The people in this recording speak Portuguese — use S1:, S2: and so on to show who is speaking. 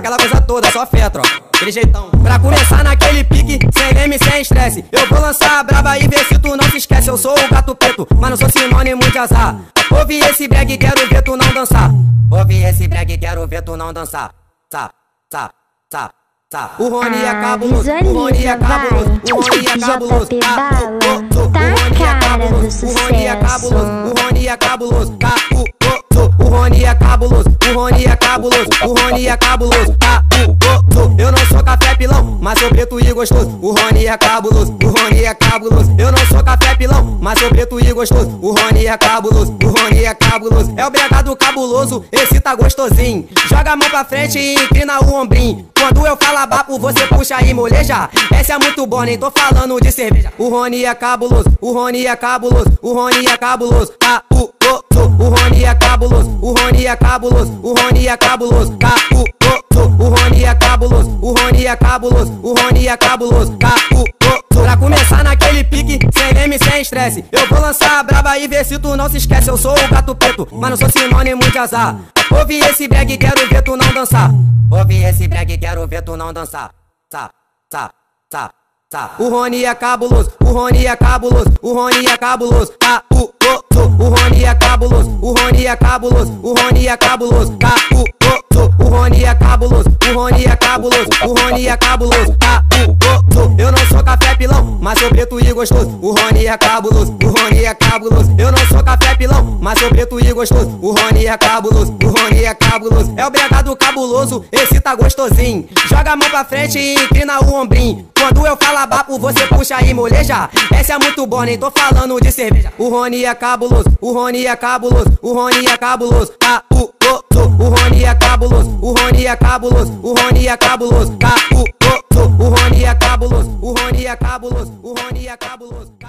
S1: aquela coisa toda, só fé, tropa. Aquele jeitão. Pra começar naquele pique, sem meme, sem estresse. Eu vou lançar a braba e ver se tu não se esquece. Eu sou o gato preto, mas não sou sinônimo de azar. Ouve esse brag, quero ver tu não dançar. Ouve esse brag, quero ver tu não dançar. Tá, tá, tá. Tá. O Rony é
S2: Ah,
S1: cabuloso, o Rony é cabuloso, o Rony é cabuloso, tá,
S2: tá
S1: o Rony é cabuloso, o Rony é cabuloso, o Rony é cabuloso, tá, o, Rony é cabuloso, o Rony é cabuloso, o Rony é cabuloso, tá, o, o, o, eu não sou café pilão, mas sou preto e gostoso, o Rony é cabuloso, o Rony é cabuloso, eu não sou café pilão, mas sou preto e gostoso, o Rony é cabuloso, o Rony é cabuloso, é o bregado cabuloso, esse tá gostosinho, joga a mão pra frente e inclina o ombrinho, quando eu falo bapo, você puxa e moleja. Essa é muito boa, nem tô falando de cerveja. O Rony é cabuloso, o Rony é cabuloso, o Rony é cabuloso. Tá, o, o, o, o Rony é cabuloso, o Rony é cabuloso, o Rony é cabuloso. Tá, o, o, o, o Rony é cabuloso, o Rony é cabuloso, o Rony é cabuloso. Tá, o, o, o. Pra começar naquele pique, sem meme, sem estresse. Eu vou lançar a braba e ver se tu não se esquece. Eu sou o gato preto, mas não sou sinônimo de azar. Ouve esse brag, quero ver tu não dançar. Ouve esse brag, quero ver tu não dançar. Tá, tá, tá. O Rony é cabuloso, o Rony é cabuloso, o Rony é cabuloso. Tá, o, Rony é cabuloso, o Rony é cabuloso, o Rony é cabuloso. Tá, o, Rony é cabuloso, o Rony é cabuloso, o Rony é cabuloso. Tá, o, o, o, eu não sou café pilão, mas sou preto e gostoso. O Rony é cabuloso, o Rony é cabuloso. Eu não sou café pilão, mas sou preto e gostoso. O Rony é cabuloso, o Rony é cabuloso. É o bregado cabuloso, esse tá gostosinho. Joga a mão pra frente e inclina o ombrinho. Quando eu falo bapo, você puxa e moleja. Essa é muito boa, nem tô falando de cerveja. O Rony é cabuloso, o Rony é cabuloso, o Rony é cabuloso. Tá, o, Rony é cabuloso, o Rony é cabuloso, o Rony é cabuloso. Tá, o, Rony é cabuloso, o Rony é cabuloso, o Rony é cabuloso.